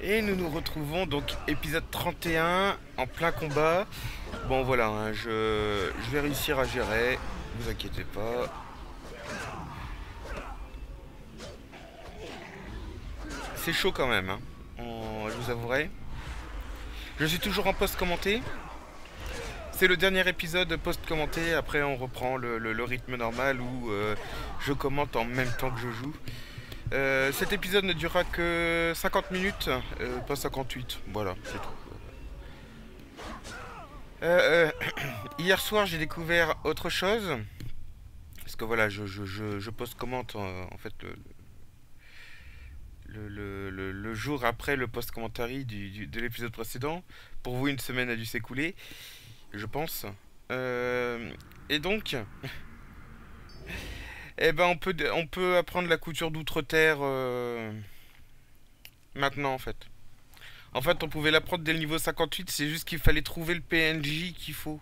Et nous nous retrouvons donc épisode 31 en plein combat. Bon voilà, hein, je, vais réussir à gérer, vous inquiétez pas. C'est chaud quand même, hein. Je vous avouerai. Je suis toujours en post-commenté. C'est le dernier épisode post-commenté, après on reprend le rythme normal où euh, je commente en même temps que je joue. Euh, cet épisode ne durera que 50 minutes, euh, pas 58, voilà, c'est tout. Euh, hier soir j'ai découvert autre chose, parce que voilà, je, je, je, je post-commente euh, en fait le, jour après le post-commentary du, du- de l'épisode précédent. Pour vous, une semaine a dû s'écouler, je pense. Et donc, eh ben, on peut, on peut apprendre la couture d'outre-terre euh, maintenant, en fait. En fait, on pouvait l'apprendre dès le niveau 58, c'est juste qu'il fallait trouver le PNJ qu'il faut.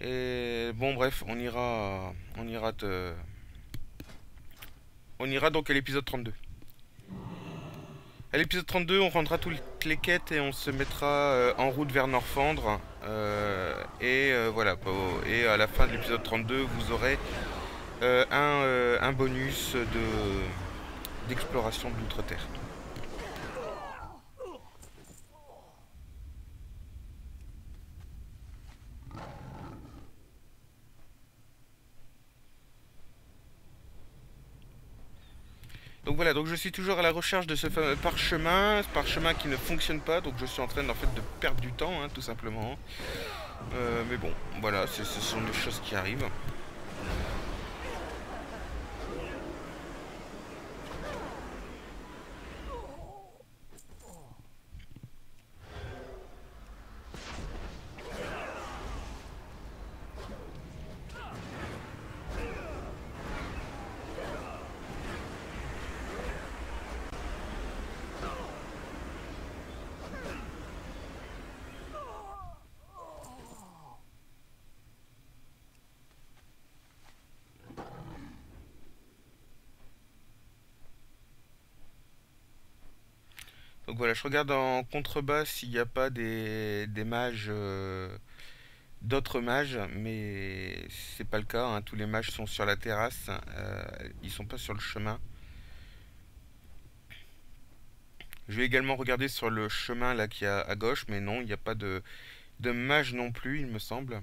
Et bon, bref, on ira, on ira, te- on ira donc à l'épisode 32. À l'épisode 32, on rendra toutes les quêtes et on se mettra euh, en route vers Norfandre. Euh, et voilà, et à la fin de l'épisode 32, vous aurez un, euh, un bonus de d'exploration de l'outre-terre. Donc voilà, donc je suis toujours à la recherche de ce fameux parchemin, ce parchemin qui ne fonctionne pas, donc je suis en train de perdre du temps, hein, tout simplement. Euh, mais bon, voilà, ce sont des choses qui arrivent. Donc voilà, je regarde en contrebas s'il n'y a pas des, des mages, euh, d'autres mages, mais c'est pas le cas. hein, Tous les mages sont sur la terrasse, euh, ils sont pas sur le chemin. Je vais également regarder sur le chemin là qui a à gauche, mais non, il n'y a pas de, de mage non plus, il me semble.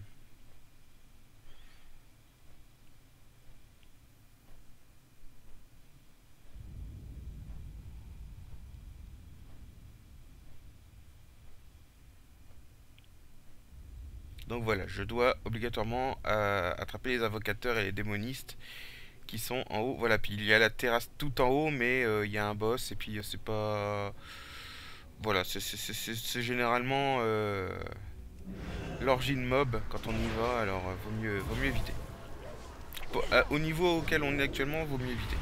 Donc voilà, je dois obligatoirement euh, attraper les invocateurs et les démonistes qui sont en haut. Voilà, puis il y a la terrasse tout en haut, mais euh, il y a un boss et puis euh, c'est pas. Voilà, c'est généralement euh, l'origine mob quand on y va, alors vaut mieux, vaut mieux éviter. Au niveau auquel on est actuellement, vaut mieux éviter.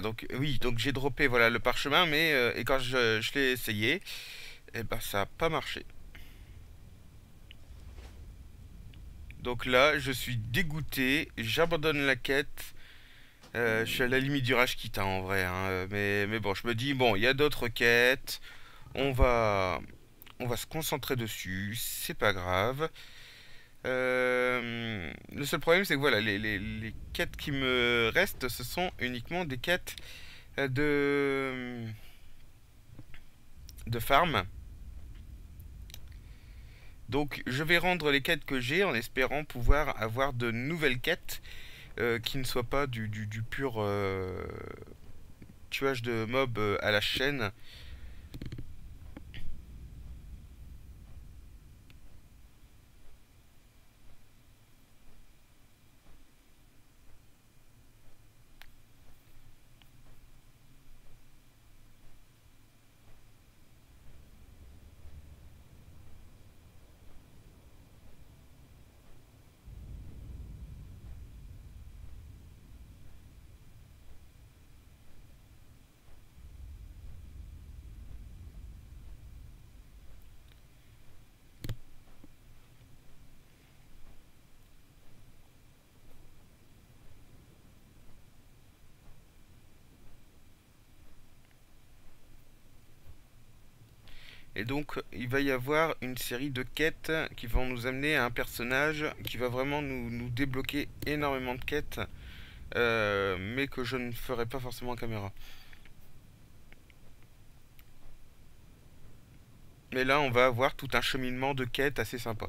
Donc oui, donc j'ai droppé voilà le parchemin, mais euh, et quand je, l'ai essayé, eh ben ça a pas marché. Donc là, je suis dégoûté, j'abandonne la quête. Euh, je suis à la limite du rage quitte en vrai, hein, euh, mais, mais bon, je me dis bon, il y a d'autres quêtes, on va, on va se concentrer dessus, c'est pas grave. Euh, le seul problème, c'est que voilà, les, quêtes qui me restent, ce sont uniquement des quêtes euh, de de farm. Donc, je vais rendre les quêtes que j'ai en espérant pouvoir avoir de nouvelles quêtes euh, qui ne soient pas du, pur tuage de mobs à la chaîne. Donc, il va y avoir une série de quêtes qui vont nous amener à un personnage qui va vraiment nous, débloquer énormément de quêtes, euh, mais que je ne ferai pas forcément en caméra. Mais là, on va avoir tout un cheminement de quêtes assez sympa.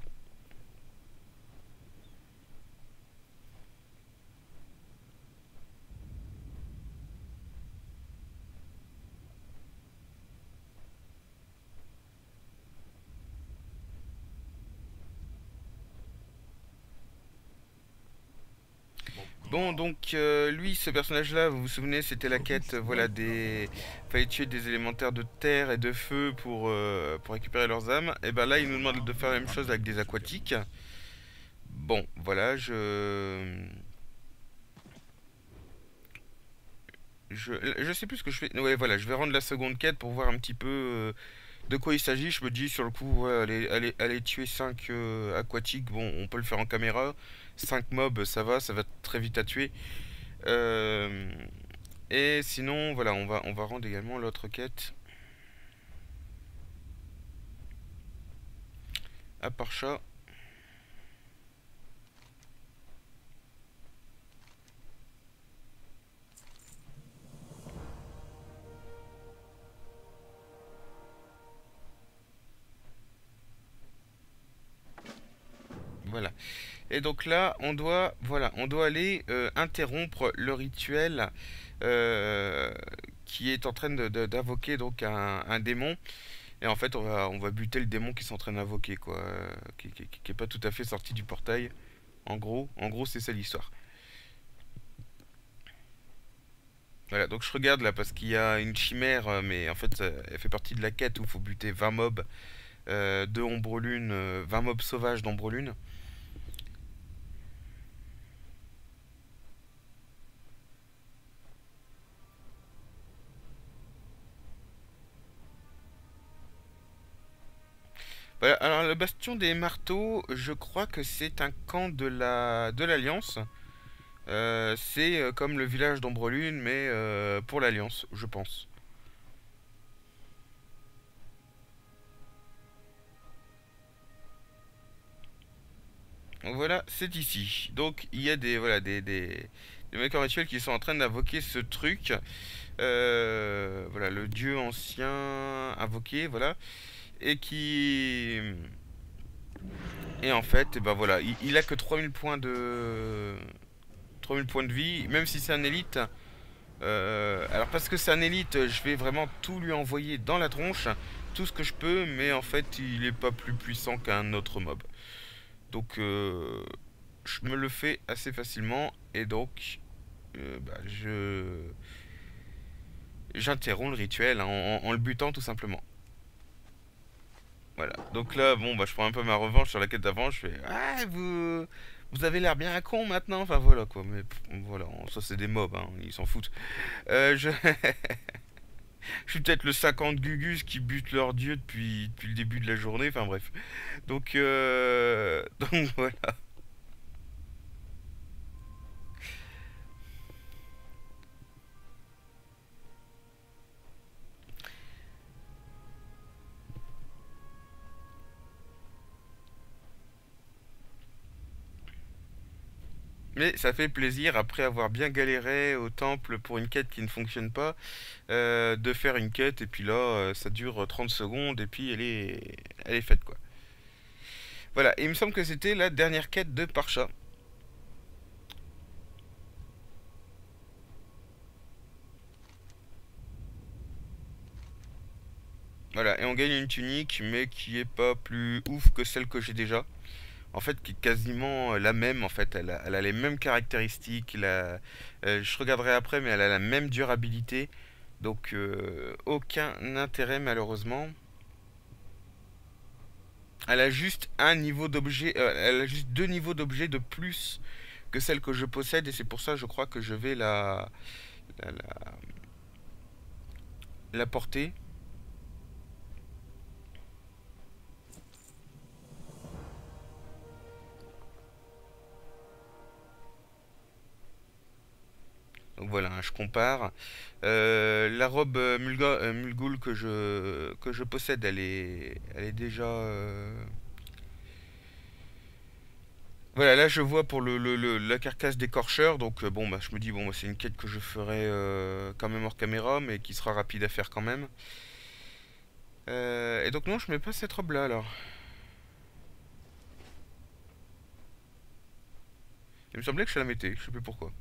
Donc euh, lui, ce personnage-là, vous vous souvenez, c'était la quête, euh, voilà, des... Fallait tuer des élémentaires de terre et de feu pour, euh, récupérer leurs âmes. Et ben là, il nous demande de faire la même chose avec des aquatiques. Bon, voilà, je... Je, je sais plus ce que je fais. Ouais, voilà, je vais rendre la seconde quête pour voir un petit peu de quoi il s'agit. Je me dis sur le coup, aller, aller, tuer 5 aquatiques, bon, on peut le faire en caméra. 5 mobs, ça va, ça va très vite à tuer. Euh, et sinon, voilà, on va, on va rendre également l'autre quête. À part ça. Voilà. Et donc là, on doit, aller euh, interrompre le rituel euh, qui est en train d'invoquer donc un, démon. Et en fait, on va, buter le démon qui s'entraîne à invoquer, quoi, euh, qui, qui, est pas tout à fait sorti du portail. En gros, en gros, c'est ça l'histoire. Voilà, donc je regarde là parce qu'il y a une chimère, mais en fait, elle fait partie de la quête où il faut buter 20 mobs de ombre lune, 20 mobs sauvages d'ombre lune. alors le bastion des marteaux, je crois que c'est un camp de la de l'Alliance. Euh, c'est euh, comme le village d'Ombrelune, mais euh, pour l'Alliance, je pense. Voilà, c'est ici. Donc il y a des voilà des, des, des mecs en rituel qui sont en train d'invoquer ce truc. voilà, le dieu ancien invoqué, voilà et qui et en fait, ben voilà, il, a que 3000 points de 3000 points de vie, même si c'est un élite. Euh, alors parce que c'est un élite, je vais vraiment tout lui envoyer dans la tronche, tout ce que je peux, mais en fait, il est pas plus puissant qu'un autre mob. Donc euh, je me le fais assez facilement et donc euh, bah, je j'interromps le rituel en le butant tout simplement. Donc là, bon, bah, je prends un peu ma revanche sur la quête d'avant. Je fais, ah, vous, vous avez l'air bien con maintenant. Enfin, voilà, quoi. Mais voilà, ça, c'est des mobs, hein, ils s'en foutent. Euh, je... je suis peut-être le 50 Gugus qui bute leur dieu depuis, depuis le début de la journée. Enfin, bref. Donc, euh... Donc, voilà. Mais ça fait plaisir, après avoir bien galéré au temple pour une quête qui ne fonctionne pas, euh, de faire une quête et puis là, euh, ça dure 30 secondes et puis elle est, elle est faite quoi. Voilà, et il me semble que c'était la dernière quête de Parcha. Voilà, et on gagne une tunique, mais qui est pas plus ouf que celle que j'ai déjà en fait qui est quasiment euh, la même en fait. Elle a, les mêmes caractéristiques euh, je regarderai après mais elle a la même durabilité. Donc euh, aucun intérêt malheureusement. Elle a juste un niveau d'objet elle a juste deux niveaux d'objet de plus que celle que je possède et c'est pour ça je crois que je vais la, la porter Donc voilà, hein, je compare. Euh, la robe euh, Mulga- euh, que je, possède, elle est, elle est déjà... Voilà, là je vois pour le, la carcasse d'écorcheur, donc bon, bah, je me dis, bon, c'est une quête que je ferai quand même hors caméra, mais qui sera rapide à faire quand même. Et donc non, je mets pas cette robe-là alors. Il me semblait que je la mettais, je sais plus pourquoi.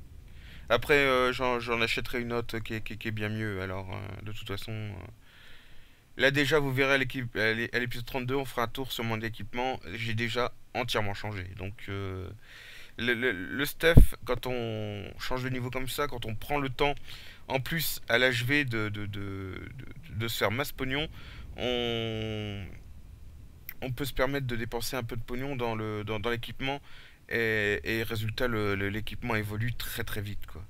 Après, euh, j'en achèterai une autre qui est, bien mieux, alors euh, de toute façon... euh, Là déjà, vous verrez à l'épisode 32, on fera un tour sur mon équipement. J'ai déjà entièrement changé. Donc le, le- stuff, quand on change de niveau comme ça, quand on prend le temps, en plus à l'HV de, se faire masse pognon, on, peut se permettre de dépenser un peu de pognon dans l'équipement. Et, et résultat, l'équipement évolue très très vite, quoi.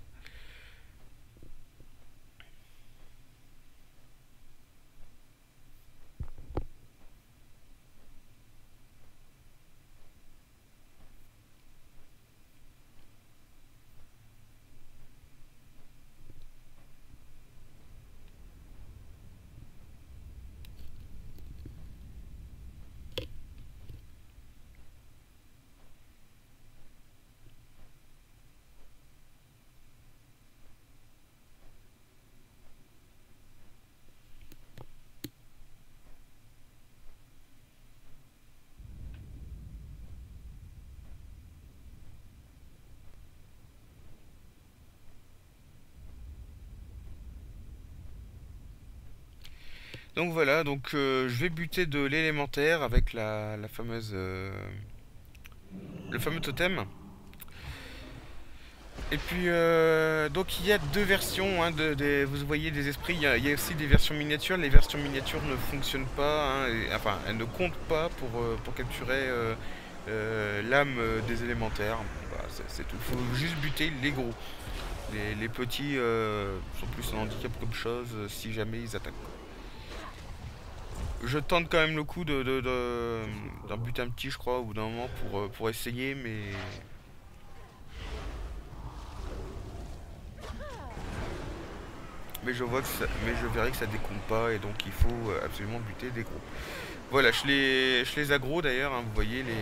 Donc voilà, donc euh, je vais buter de l'élémentaire avec la, fameuse euh, le fameux totem. Et puis euh, donc il y a deux versions, hein, de, vous voyez des esprits, il y, a, aussi des versions miniatures. Les versions miniatures ne fonctionnent pas, hein, enfin elles ne comptent pas pour, pour capturer l'âme des élémentaires. Il faut juste buter les gros. Les, petits sont plus en handicap comme chose si jamais ils attaquent. Je tente quand même le coup de, d'en buter un petit, je crois, au bout d'un moment pour, euh, pour essayer, mais mais je vois que ça, mais je verrai que ça décompte pas et donc il faut euh, absolument buter des gros. Voilà, je les, je les aggro d'ailleurs, hein, vous voyez les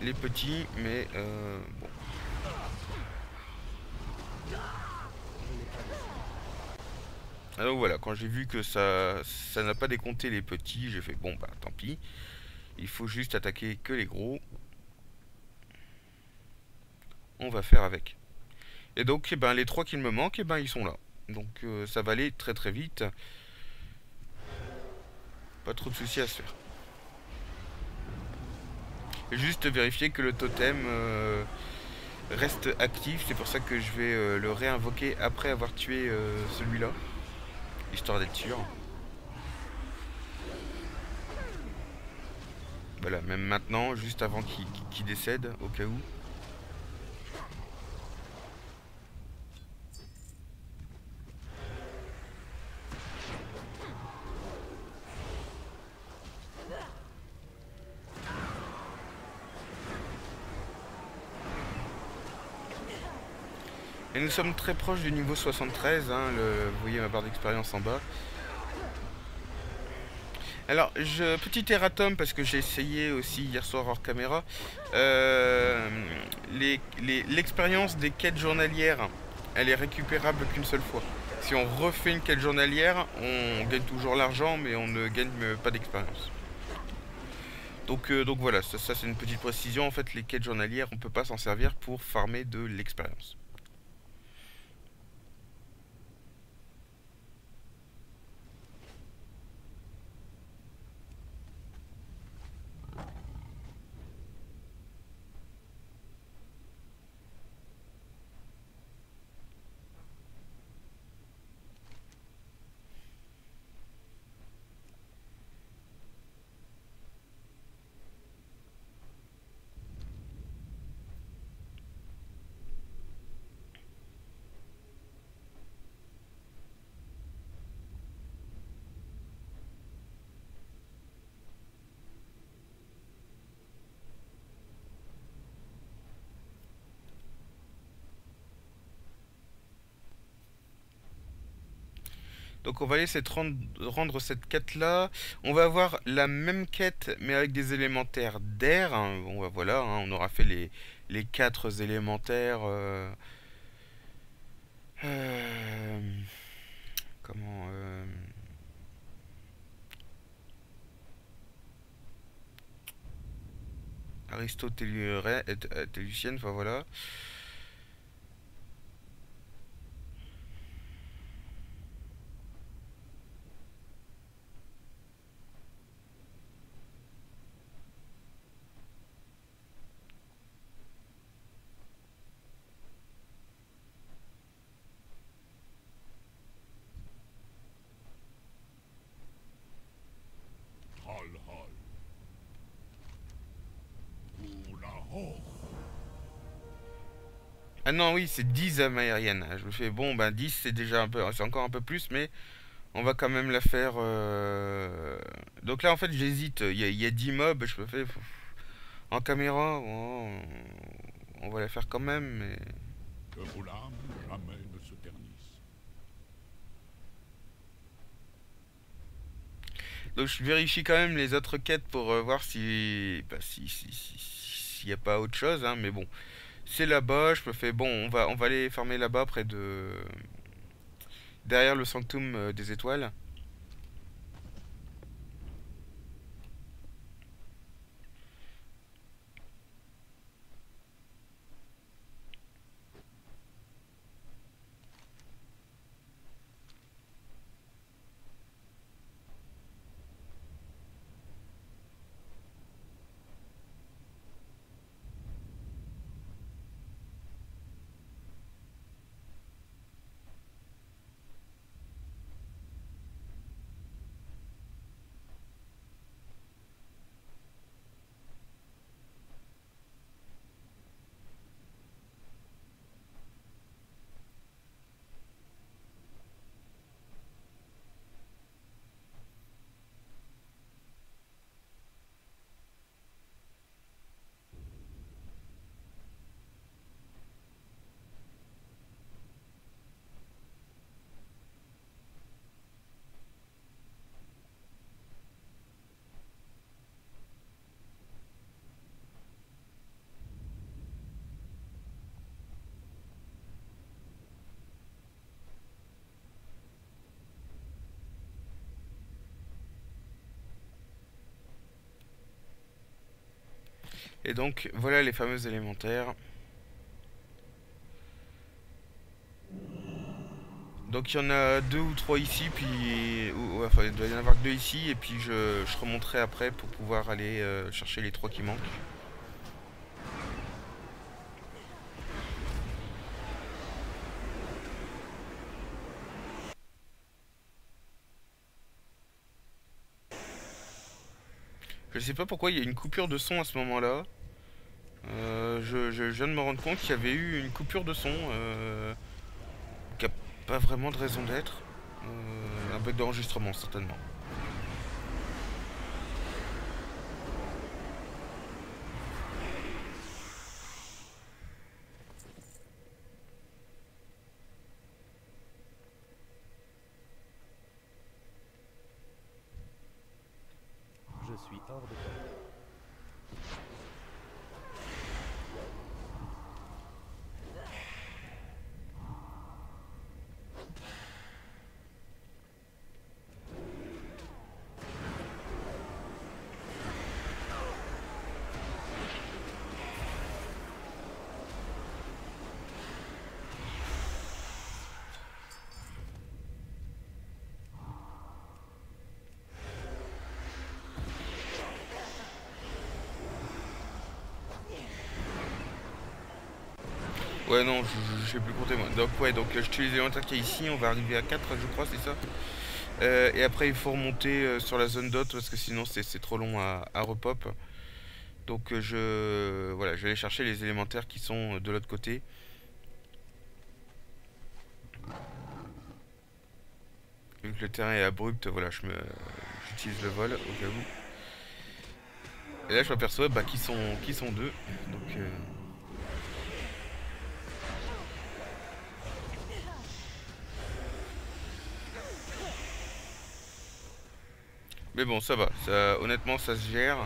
les petits, mais euh, bon. Alors voilà, quand j'ai vu que ça ça n'a pas décompté les petits, j'ai fait bon bah tant pis, il faut juste attaquer que les gros. On va faire avec. Et donc eh ben les trois qu'il me manquent, eh ben ils sont là. Donc euh, ça va aller très très vite. Pas trop de soucis à se faire. Juste vérifier que le totem euh, reste actif. C'est pour ça que je vais euh, le réinvoquer après avoir tué celui-là. Histoire d'être sûr. Voilà, même maintenant, juste avant qu'il décède, au cas où. Nous sommes très proches du niveau 73, hein, vous voyez ma barre d'expérience en bas. Alors, je, petit erratum, parce que j'ai essayé aussi hier soir hors caméra, euh, l'expérience des quêtes journalières, elle est récupérable qu'une seule fois. Si on refait une quête journalière, on gagne toujours l'argent, mais on ne gagne pas d'expérience. Donc, euh, voilà, ça, ça, c'est une petite précision. En fait, les quêtes journalières, on peut pas s'en servir pour farmer de l'expérience. Donc on va de rendre, rendre cette quête là. On va avoir la même quête mais avec des élémentaires d'air. hein. Bon bah, voilà, hein, on aura fait les, quatre élémentaires. euh, euh, comment euh, Aristotélusienne, enfin voilà. Non, oui, c'est 10 âmes aériennes. Je me fais, bon, ben 10 c'est déjà un peu, c'est encore un peu plus, mais on va quand même la faire. euh, Donc là, en fait, j'hésite. Il y, a- il y a 10 mobs, je me fais. En caméra, on va la faire quand même, mais. Que vos larmes jamais ne se ternissent. Donc je vérifie quand même les autres quêtes pour euh, voir si. Bah, si. si- si- s'il n'y a pas autre chose, hein, mais bon. C'est là-bas, je me fais. Bon, on va, on va aller fermer là-bas, près de. Derrière le sanctum euh, des étoiles. Et donc, voilà les fameux élémentaires. Donc il y en a deux ou trois ici, puis enfin il doit y en avoir deux ici, et puis je, remonterai après pour pouvoir aller euh, chercher les trois qui manquent. Je sais pas pourquoi il y a une coupure de son à ce moment-là. Euh, je, viens de me rendre compte qu'il y avait eu une coupure de son euh, qui a pas vraiment de raison d'être. Euh, un bug d'enregistrement certainement. Je suis hors de portée. Non, je, je, sais plus compter moi. Donc ouais, donc euh, je tue les élémentaires qu'il y a ici, on va arriver à 4 je crois, c'est ça Euh, Et après il faut remonter euh, sur la zone dot parce que sinon c'est trop long à, à repop. Donc je voilà, je vais aller chercher les élémentaires qui sont de l'autre côté. Vu que le terrain est abrupt, voilà, je me j'utilise le vol au cas où. Et là je m'aperçois bah, qu'ils sont, qu'ils sont deux. Donc Mais bon, ça va. Honnêtement, ça se gère.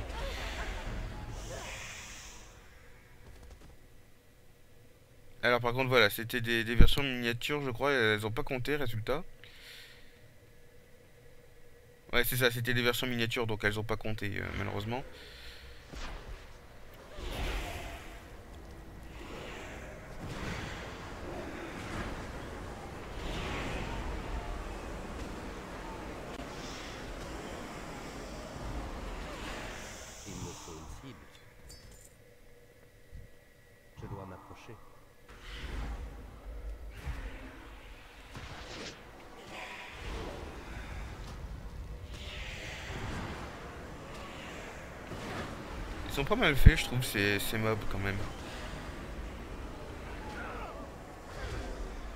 Alors par contre, voilà, c'était des, versions miniatures, je crois. Elles ont pas compté, résultat. Ouais, c'est ça, c'était des versions miniatures, donc elles ont pas compté, euh, malheureusement. Il me faut une cible. Je dois m'approcher. Ils sont pas mal faits, je trouve, ces, ces mobs, quand même.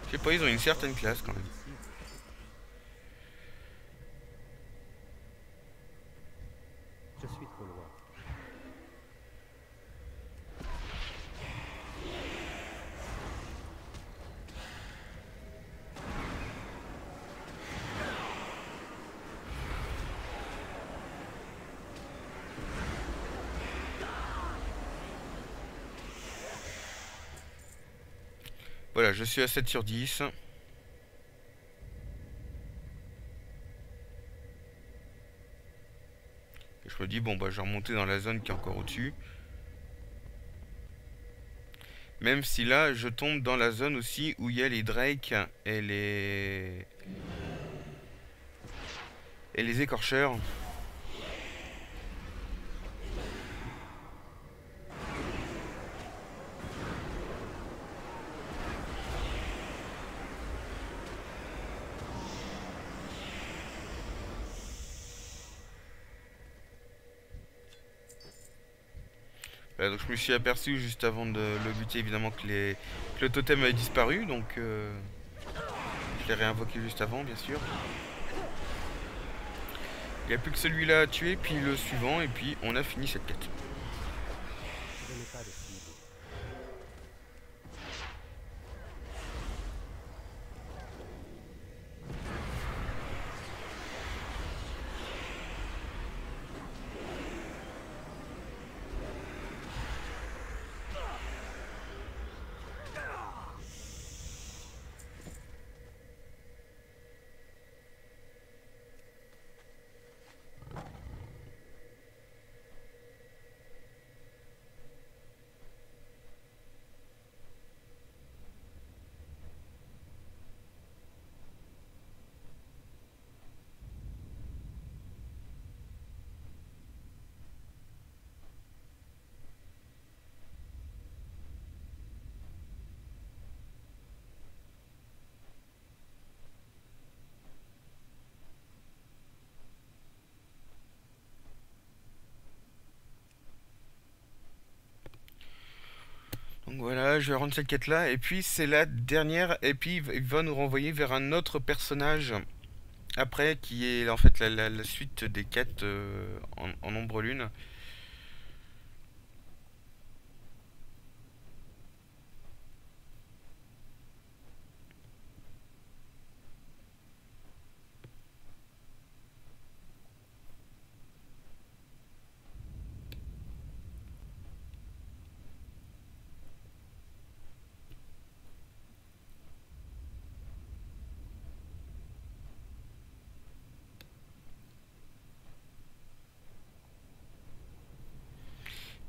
Je sais pas, ils ont une certaine classe, quand même. Ici. Je suis trop loin. Voilà, je suis à 7 sur 10. Et je me dis, bon, bah, je vais remonter dans la zone qui est encore au-dessus. Même si là, je tombe dans la zone aussi où il y a les Drake et les... Et les écorcheurs. Je me suis aperçu juste avant de le buter évidemment que, le totem avait disparu, donc euh, je l'ai réinvoqué juste avant bien sûr. Il n'y a plus que celui-là à tuer, puis le suivant, et puis on a fini cette quête. Je pas cible. Donc je vais rendre cette quête là, et puis c'est la dernière, et puis il va nous renvoyer vers un autre personnage après, qui est en fait la, suite des quêtes euh, en, en lune.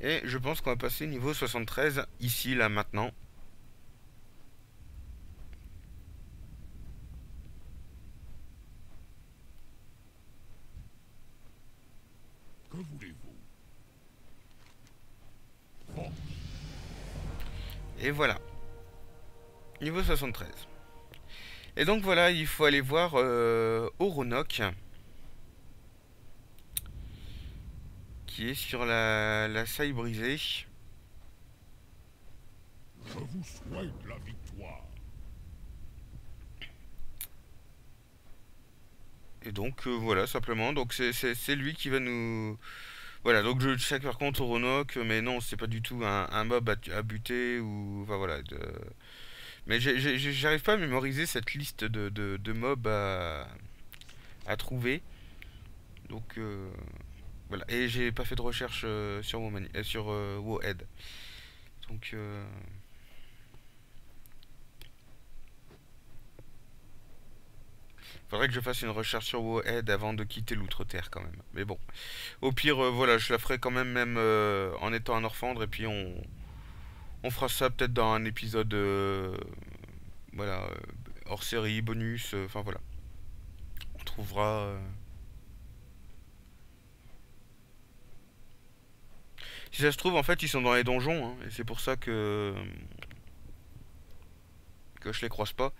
Et je pense qu'on va passer niveau 73, ici, là, maintenant. Que voulez-vous? Force. Et voilà. Niveau 73. Et donc voilà, il faut aller voir euh, Oronok. Qui est sur la, la saille brisée. Je vous souhaite la victoire. Et donc euh, voilà, simplement. Donc c'est- lui qui va nous... Voilà, donc je check par contre Oronok, mais non, c'est pas du tout un, un mob à, buter ou... Enfin voilà. de- Mais j'arrive pas à mémoriser cette liste de, de, de mobs à, à trouver. Donc euh, voilà. Et j'ai pas fait de recherche euh, sur Womani- euh, sur euh, Wohead. Donc euh, faudrait que je fasse une recherche sur Wohead avant de quitter l'outre-terre quand même. Mais bon, au pire, voilà, je la ferai quand même même en étant un orphandre et puis on on fera ça peut-être dans un épisode voilà hors série, bonus. Enfin voilà, on trouvera. euh, Si ça se trouve, en fait, ils sont dans les donjons, hein, et c'est pour ça que que je les croise pas.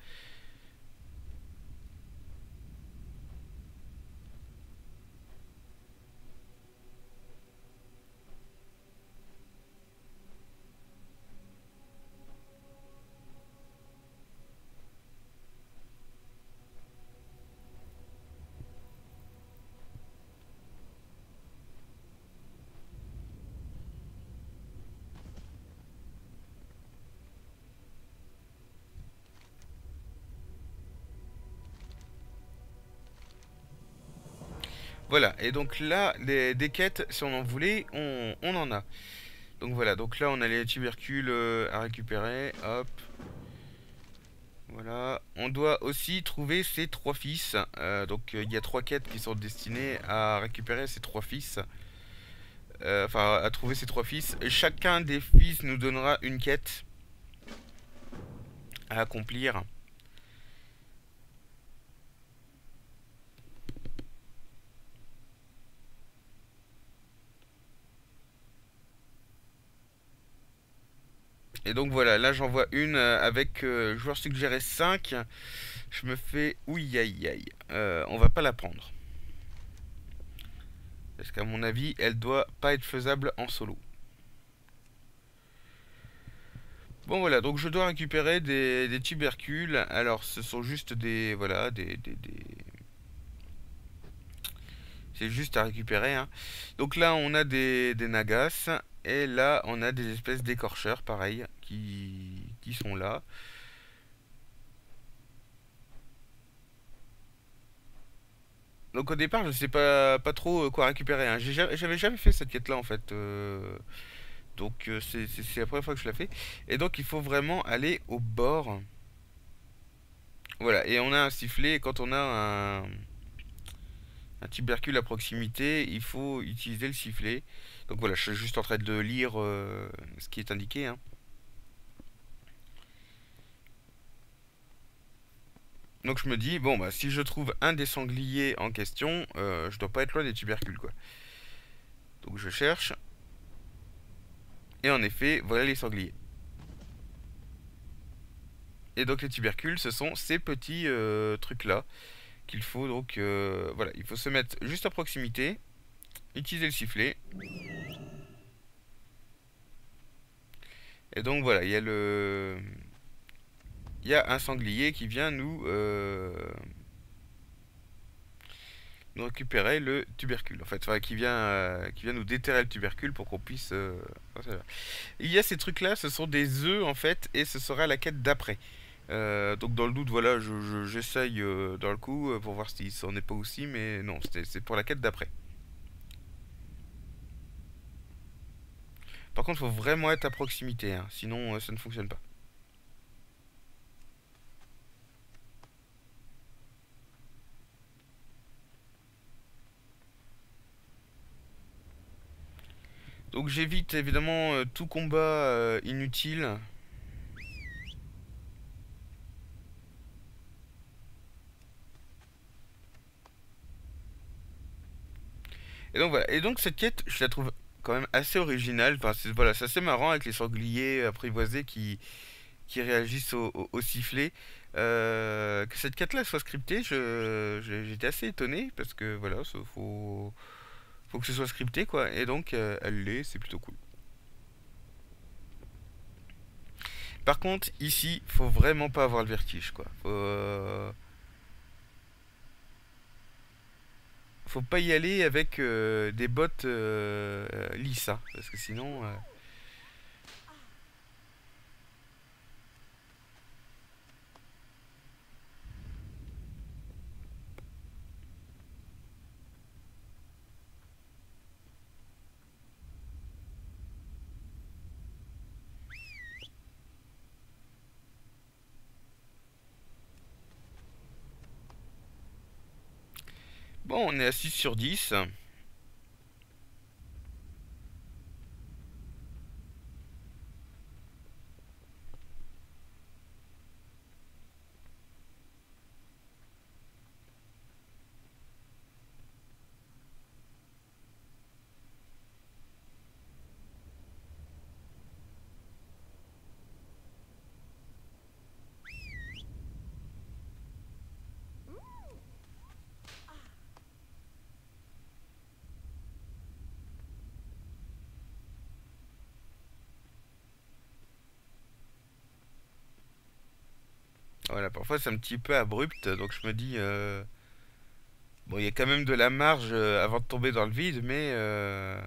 Voilà, et donc là, les, des quêtes, si on en voulait, on, en a. Donc voilà, donc là on a les tubercules euh, à récupérer, hop. Voilà, on doit aussi trouver ces trois fils. Euh, donc euh, il y a trois quêtes qui sont destinées à récupérer ces trois fils. Enfin, à trouver ces trois fils. Chacun des fils nous donnera une quête à accomplir. Et donc voilà, là j'en vois une euh, avec euh, joueur suggéré 5. Je me fais ouïe aïe aïe. Euh, on va pas la prendre. Parce qu'à mon avis, elle doit pas être faisable en solo. Bon voilà, donc je dois récupérer des, des tubercules. Alors ce sont juste des... Voilà, des... des, des- C'est juste à récupérer. hein. Donc là on a des, des nagas. Et là on a des espèces d'écorcheurs, pareil, qui, sont là. Donc au départ, je sais pas, pas trop euh, quoi récupérer. hein. J'avais jamais fait cette quête-là en fait. euh, Donc euh, c'est la première fois que je la fais. Et donc il faut vraiment aller au bord. Voilà, et on a un sifflet. Et quand on a un, tubercule à proximité, il faut utiliser le sifflet. Donc voilà, je suis juste en train de lire ce qui est indiqué. hein. Donc je me dis, bon bah si je trouve un des sangliers en question, euh, je dois pas être loin des tubercules quoi. Donc je cherche. Et en effet, voilà les sangliers. Et donc les tubercules, ce sont ces petits euh, trucs-là qu'il faut donc... euh, voilà, il faut se mettre juste à proximité, utiliser le sifflet. Et donc voilà, il y a le... Il y a un sanglier qui vient nous... euh, nous récupérer le tubercule en fait, enfin, qui vient, euh, qui vient nous déterrer le tubercule pour qu'on puisse... euh, ça. Il y a ces trucs là, ce sont des œufs en fait, et ce sera la quête d'après. Donc dans le doute, voilà, je- je- j'essaye dans le coup pour voir si c'en est pas aussi, mais non, c'est pour la quête d'après. Par contre, faut vraiment être à proximité, hein, sinon ça ne fonctionne pas. Donc j'évite évidemment euh, tout combat euh, inutile. Et donc voilà. Et donc cette quête, je la trouve quand même assez originale. Enfin, voilà, c'est assez marrant avec les sangliers apprivoisés qui, réagissent au, sifflet. Euh, que cette quête-là soit scriptée, j'étais assez étonné parce que voilà, faut, faut que ce soit scripté quoi. Et donc euh, elle l'est, c'est plutôt cool. Par contre, ici, faut vraiment pas avoir le vertige quoi. Faut, euh, faut pas y aller avec euh, des bottes lisses, hein, parce que sinon. On est à 6 sur 10. Voilà, parfois c'est un petit peu abrupt, donc je me dis... euh, Bon, il y a quand même de la marge euh, avant de tomber dans le vide, mais... Euh...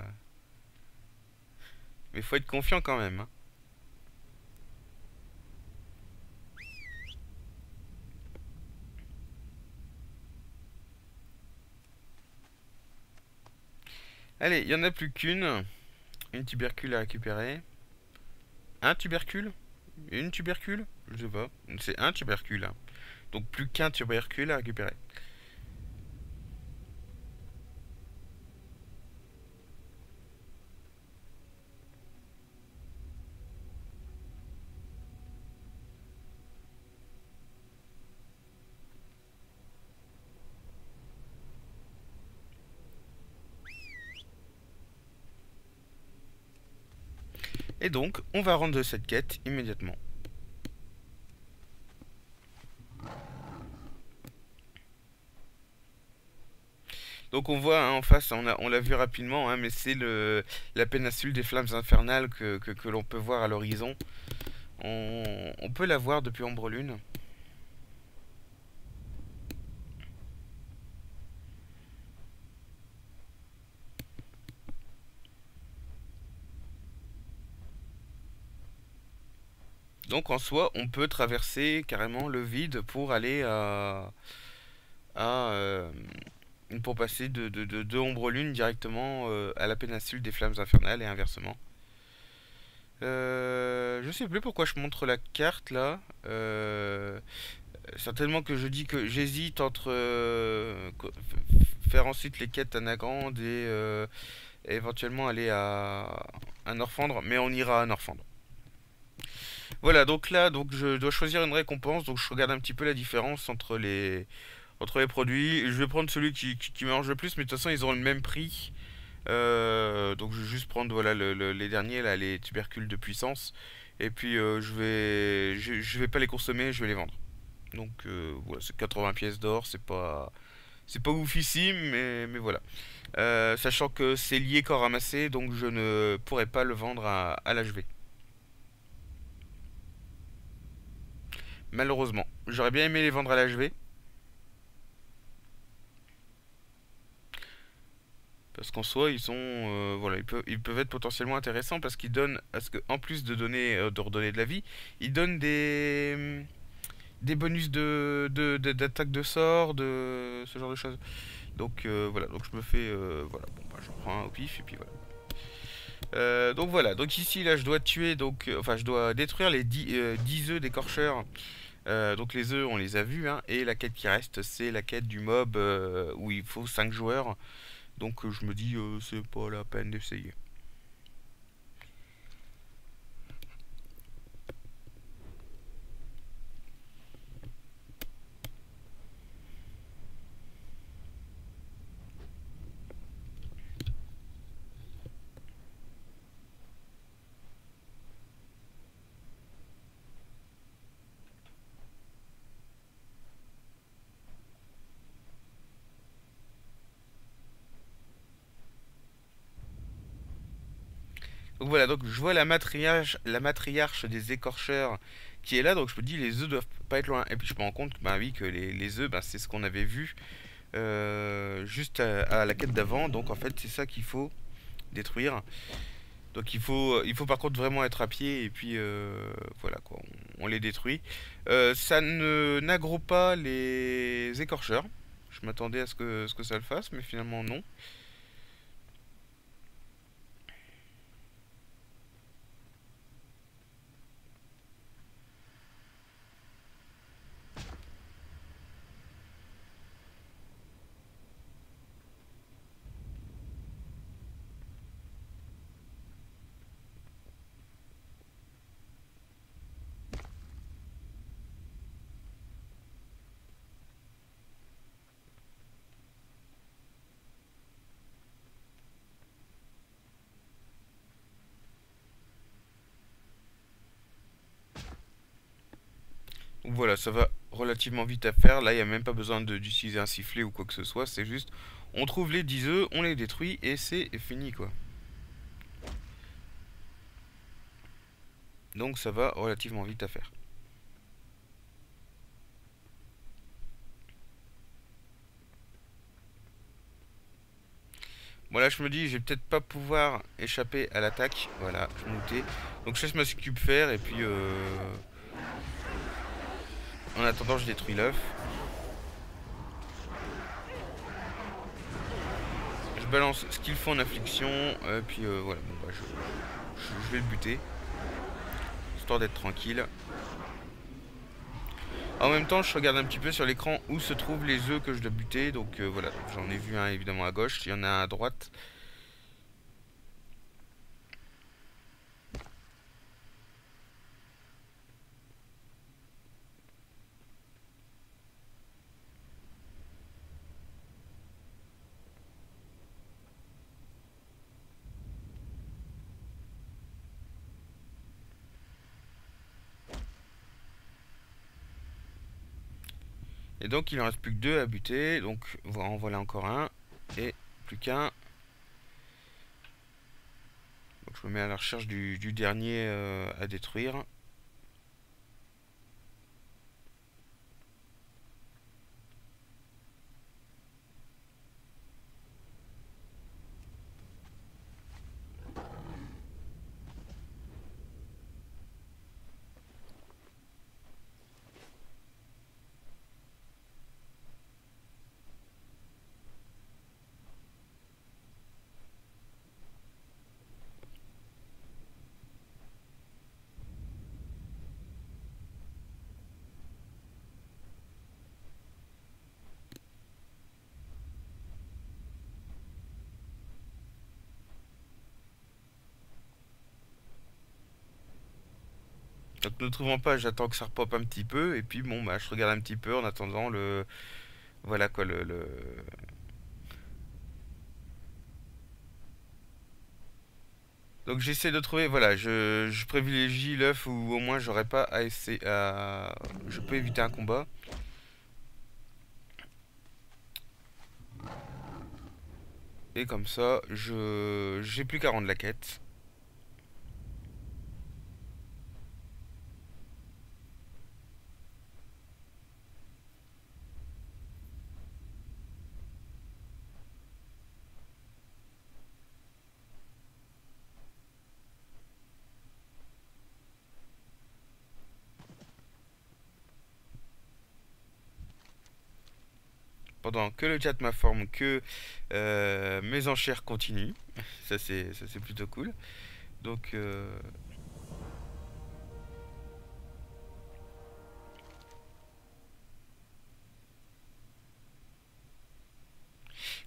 Mais faut être confiant quand même. hein. Allez, il y en a plus qu'une. Une tubercule à récupérer. Un tubercule? Une tubercule? Je sais pas. C'est un tubercule. hein. Donc plus qu'un tubercule à récupérer. Et donc, on va rendre cette quête immédiatement. Donc on voit hein, en face, on l'a vu rapidement, hein, mais c'est la péninsule des flammes infernales que, l'on peut voir à l'horizon. On, peut la voir depuis Ombre Lune. Donc en soi, on peut traverser carrément le vide pour aller à, à, euh, pour passer de, de, de, Ombre Lune directement euh, à la péninsule des flammes infernales et inversement. Euh, je sais plus pourquoi je montre la carte là. Euh, certainement que je dis que j'hésite entre euh, faire ensuite les quêtes à Nagrand et, euh, et éventuellement aller à, à Norfandre, mais on ira à Norfandre. Voilà, donc là, donc je dois choisir une récompense, donc je regarde un petit peu la différence entre les entre les produits. Je vais prendre celui qui, qui, le plus, mais de toute façon ils auront le même prix. Euh, donc je vais juste prendre voilà le- le- les derniers là, les tubercules de puissance, et puis euh, je vais je, vais pas les consommer, je vais les vendre. Donc euh, voilà, c'est 80 pièces d'or, c'est pas c'est pas oufissime, mais mais voilà. Sachant que c'est lié qu'en ramassé, donc je ne pourrai pas le vendre à, à l'HV. Malheureusement. J'aurais bien aimé les vendre à l'HV. Parce qu'en soi, ils sont, euh, voilà, ils peuvent, être potentiellement intéressants parce qu'ils donnent, à ce que, en plus de donner, euh, de redonner de la vie, ils donnent des, des bonus de, de, de- d'attaque de sort, de ce genre de choses. Donc euh, voilà, donc je me fais, voilà, bon, bah, j'en prends un au pif et puis voilà. Donc voilà, donc ici là, je dois tuer, donc, enfin, je dois détruire les 10 euh, 10 œufs d'écorcheurs. Euh, donc les œufs, on les a vus, hein, et la quête qui reste, c'est la quête du mob où il faut 5 joueurs. Donc euh, je me dis, euh, c'est pas la peine d'essayer. Donc voilà, donc je vois la matriarche, la matriarche des écorcheurs qui est là, donc je me dis les œufs doivent pas être loin. Et puis je me rends compte, bah oui, que les, œufs, bah, c'est ce qu'on avait vu euh, juste à, la quête d'avant. Donc en fait, c'est ça qu'il faut détruire. Donc il faut, par contre vraiment être à pied et puis euh, voilà quoi, on, les détruit. Euh, ça ne pas les écorcheurs. Je m'attendais à ce que ça le fasse, mais finalement non. Voilà, ça va relativement vite à faire. Là, il n'y a même pas besoin d'utiliser un sifflet ou quoi que ce soit. C'est juste, on trouve les 10 œufs, on les détruit et c'est fini quoi. Donc ça va relativement vite à faire. Voilà, je me dis, je vais peut-être pas pouvoir échapper à l'attaque. Voilà, je me Donc je laisse ma cube faire et puis... Euh... En attendant, je détruis l'œuf. Je balance ce qu'il faut en affliction. Et puis euh, voilà, bon, bah, je vais le buter. Histoire d'être tranquille. En même temps, je regarde un petit peu sur l'écran où se trouvent les œufs que je dois buter. Donc euh, voilà, j'en ai vu un évidemment à gauche, il y en a un à droite. Donc il en reste plus que deux à buter. Donc en voilà encore un. Et plus qu'un. Donc je me mets à la recherche du, dernier euh, à détruire. Donc ne trouvant pas, j'attends que ça repop un petit peu. Et puis bon, bah je regarde un petit peu en attendant le... Voilà quoi, le... Donc j'essaie de trouver, voilà, je, privilégie l'œuf où au moins j'aurais pas à essayer à... Je peux éviter un combat. Et comme ça, je j'ai plus qu'à rendre la quête. Que le chat m'informe que euh, mes enchères continuent. Ça c'est c'est plutôt cool. Donc euh,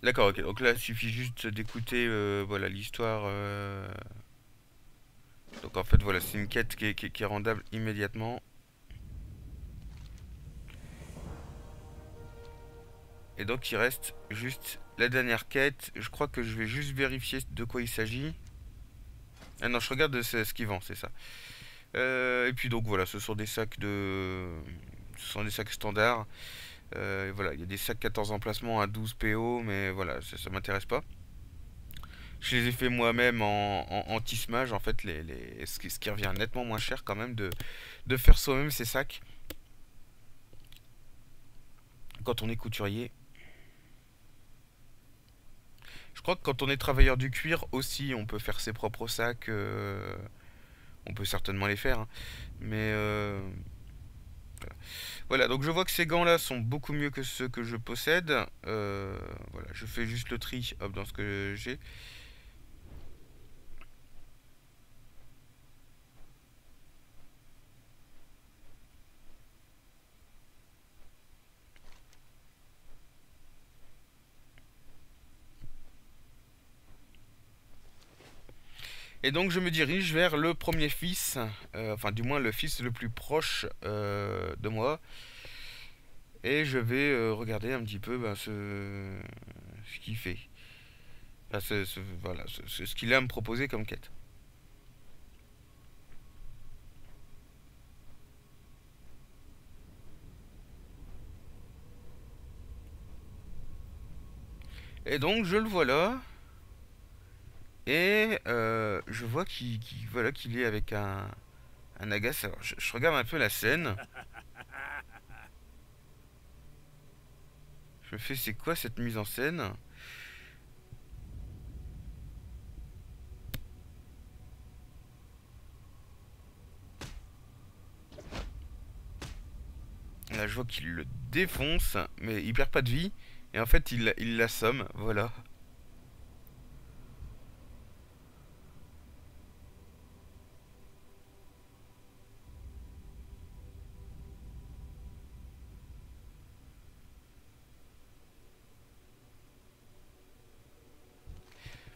D'accord, ok. Donc là, il suffit juste d'écouter euh, voilà l'histoire. Donc en fait, voilà, c'est une quête qui est rendable immédiatement. Et donc il reste juste la dernière quête. Je crois que je vais juste vérifier de quoi il s'agit. Ah non, je regarde ce qu'il vend, c'est ça. Euh, et puis donc voilà, ce sont des sacs de... Ce sont des sacs standards. Euh, voilà, il y a des sacs 14 emplacements à 12 PO, mais voilà, ça, ça m'intéresse pas. Je les ai fait moi-même en, en, en fait, les, ce, qui, ce, qui, revient nettement moins cher quand même de, de faire soi-même ces sacs. Quand on est couturier. Je crois que quand on est travailleur du cuir aussi, on peut faire ses propres sacs. Euh, on peut certainement les faire. Hein. Mais euh, voilà. donc je vois que ces gants là sont beaucoup mieux que ceux que je possède. Euh, voilà, je fais juste le tri dans ce que j'ai. Et donc je me dirige vers le premier fils, euh, enfin du moins le fils le plus proche euh, de moi. Et je vais euh, regarder un petit peu ben, ce, qu'il fait. Enfin, ce, voilà, ce qu'il a à me proposer comme quête. Et donc je le vois là. Et euh, je vois qu'il voilà, qu'il est avec un, un. Alors je, je regarde un peu la scène. Je me fais c'est quoi cette mise en scène? Là je vois qu'il le défonce, mais il perd pas de vie. Et en fait il, il l'assomme, voilà.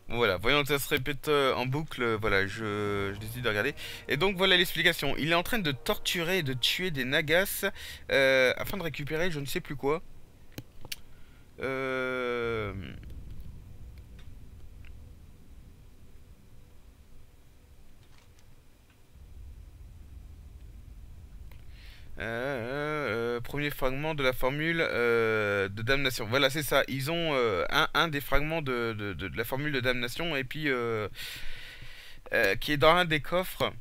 Voilà, voyons que ça se répète euh, en boucle, euh, voilà, je, je décide de regarder. Et donc voilà l'explication. Il est en train de torturer et de tuer des Nagas euh, afin de récupérer je ne sais plus quoi. Euh... euh, euh, premier fragment de la formule euh, de damnation. Voilà, c'est ça. Ils ont un, un des fragments de, de- la formule de damnation et puis qui est dans un des coffres.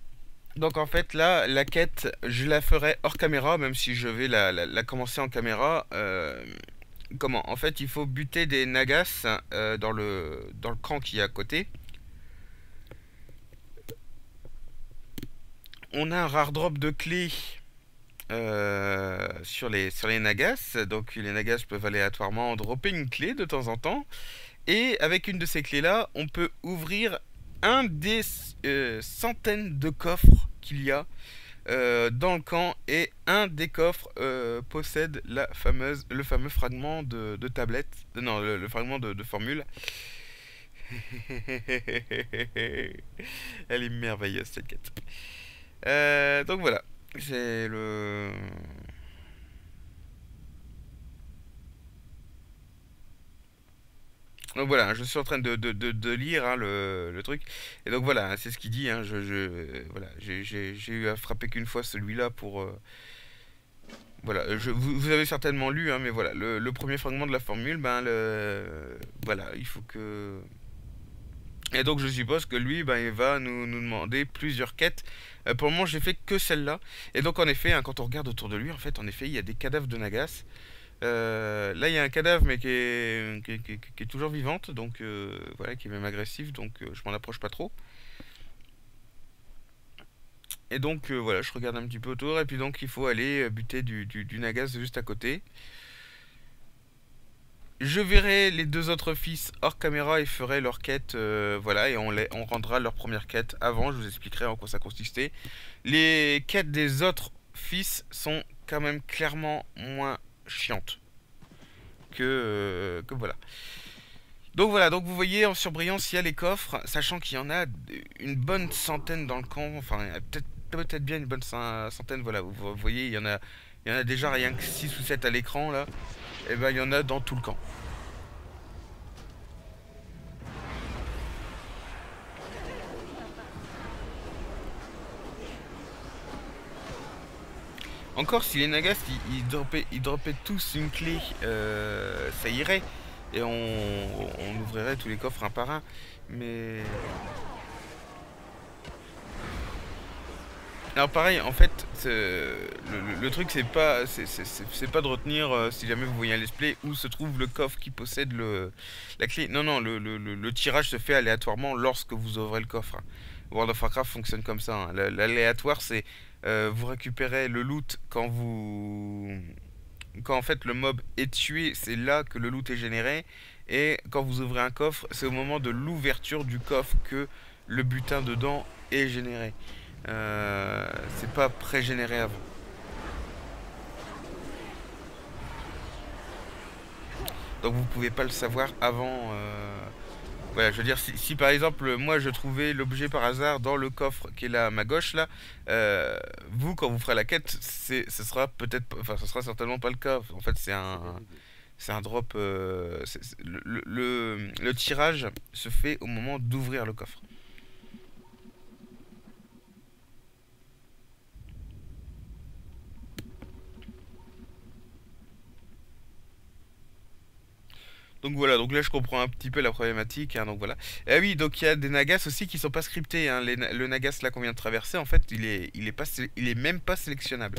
Donc en fait là, la quête, je la ferai hors caméra, même si je vais la, la- commencer en caméra. Comment? En fait, il faut buter des Nagas dans le dans le camp qui est à côté. On a un rare drop de clés euh, sur les sur les Nagas. Donc les Nagas peuvent aléatoirement dropper une clé de temps en temps. Et avec une de ces clés-là, on peut ouvrir un des euh, centaines de coffres qu'il y a euh, dans le camp. Et un des coffres possède la fameuse, le fameux fragment de, tablette. Non, le, fragment de, de formule. Elle est merveilleuse cette quête. Donc voilà. C'est le... Donc voilà, je suis en train de, lire hein, le, truc. Et donc voilà, c'est ce qu'il dit. hein, je, voilà, j'ai eu à frapper qu'une fois celui-là pour... euh, voilà, vous, vous avez certainement lu, hein, mais voilà, le, le premier fragment de la formule, ben le... Voilà, il faut que... Et donc je suppose que lui, ben, il va nous, nous demander plusieurs quêtes. Euh, pour le moment, j'ai fait que celle-là. Et donc en effet, hein, quand on regarde autour de lui, en fait, en effet, il y a des cadavres de Nagas. Euh, là, il y a un cadavre, mais qui est, qui est, toujours vivante, donc euh, voilà, qui est même agressif, donc euh, je m'en approche pas trop. Et donc voilà, je regarde un petit peu autour, et puis donc il faut aller buter du, du Nagas juste à côté. Je verrai les deux autres fils hors caméra et ferai leur quête, euh, voilà, et on, les, on rendra leur première quête avant, je vous expliquerai en quoi ça consistait. Les quêtes des autres fils sont quand même clairement moins chiantes que, euh, que voilà. Donc voilà, donc vous voyez en surbrillance il y a les coffres, sachant qu'il y en a une bonne centaine dans le camp, enfin peut-être peut-être bien une bonne centaine, voilà, vous, vous voyez il y en a il y en a déjà rien que 6 ou 7 à l'écran là, et ben il y en a dans tout le camp. Encore si les Nagas ils, droppaient, ils tous une clé, euh, ça irait. Et on, on ouvrirait tous les coffres un par un. Mais. Alors pareil, en fait, le, truc c'est pas, pas de retenir euh, si jamais vous voyez un let's où se trouve le coffre qui possède la clé. Non, non, le, tirage se fait aléatoirement lorsque vous ouvrez le coffre. World of Warcraft fonctionne comme ça. hein. L'aléatoire c'est euh, vous récupérez le loot quand vous quand en fait le mob est tué, c'est là que le loot est généré. Et quand vous ouvrez un coffre, c'est au moment de l'ouverture du coffre que le butin dedans est généré. Euh, c'est pas pré-généré avant. Donc vous pouvez pas le savoir avant. euh, Voilà, je veux dire, si, par exemple moi je trouvais l'objet par hasard dans le coffre qui est là à ma gauche là, euh, vous quand vous ferez la quête, ce sera peut-être, enfin ce sera certainement pas le cas. En fait, c'est un, c'est un drop. euh, le tirage se fait au moment d'ouvrir le coffre. Donc voilà, donc là je comprends un petit peu la problématique. hein, donc voilà. Et oui, donc il y a des Nagas aussi qui sont pas scriptés. hein. Le Nagas là qu'on vient de traverser, en fait, il est, il est pas, il est même pas sélectionnable.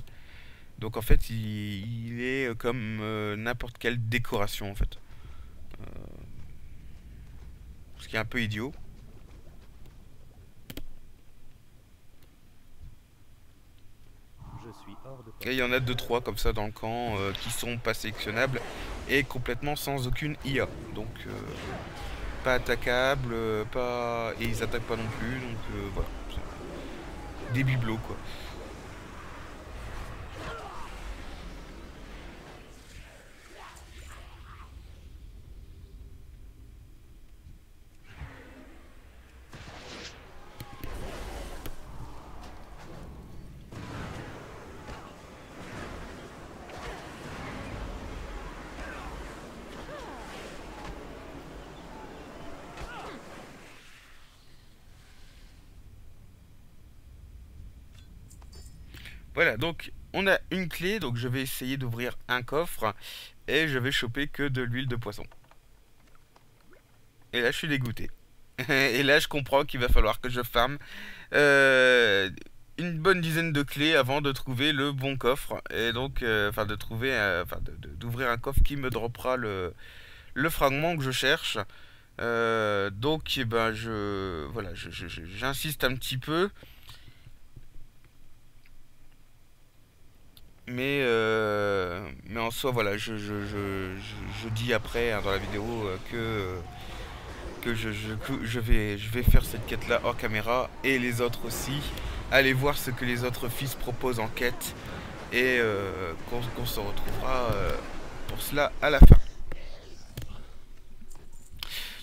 Donc en fait, il, il est euh, comme euh, n'importe quelle décoration en fait. Euh, ce qui est un peu idiot. Je suis hors de Il y en a deux trois comme ça dans le camp euh, qui sont pas sélectionnables et complètement sans aucune IA. Donc euh, pas attaquables, euh, pas et ils attaquent pas non plus. Donc voilà, des bibelots quoi. Voilà, donc on a une clé, donc je vais essayer d'ouvrir un coffre et je vais choper que de l'huile de poisson. Et là je suis dégoûté. Et là je comprends qu'il va falloir que je farme euh, une bonne dizaine de clés avant de trouver le bon coffre. Et donc, euh, enfin de trouver, euh, d'ouvrir un coffre qui me droppera le, fragment que je cherche. Donc, eh ben, je, voilà, j'insiste un petit peu. Mais, euh, mais en soi, voilà, je, je, je, dis après hein, dans la vidéo euh, que, que, je, je, vais, je vais faire cette quête-là hors caméra et les autres aussi. Allez voir ce que les autres fils proposent en quête et euh, qu'on se retrouvera euh, pour cela à la fin.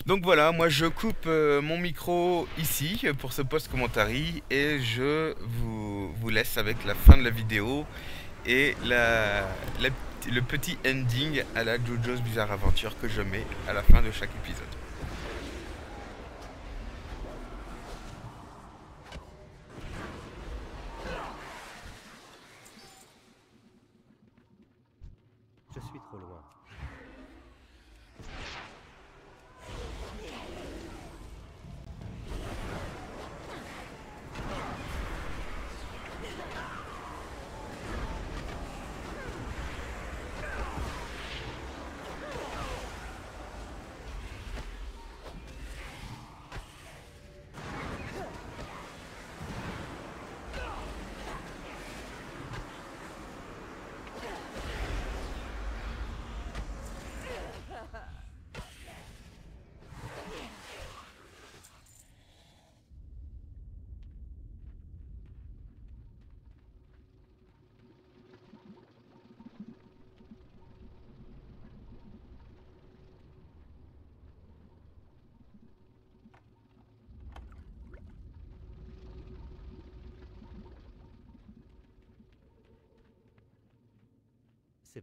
Donc voilà, moi je coupe euh, mon micro ici euh, pour ce post-commentary et je vous, vous laisse avec la fin de la vidéo et le petit ending à la JoJo's Bizarre Adventure que je mets à la fin de chaque épisode.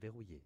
Verrouillé.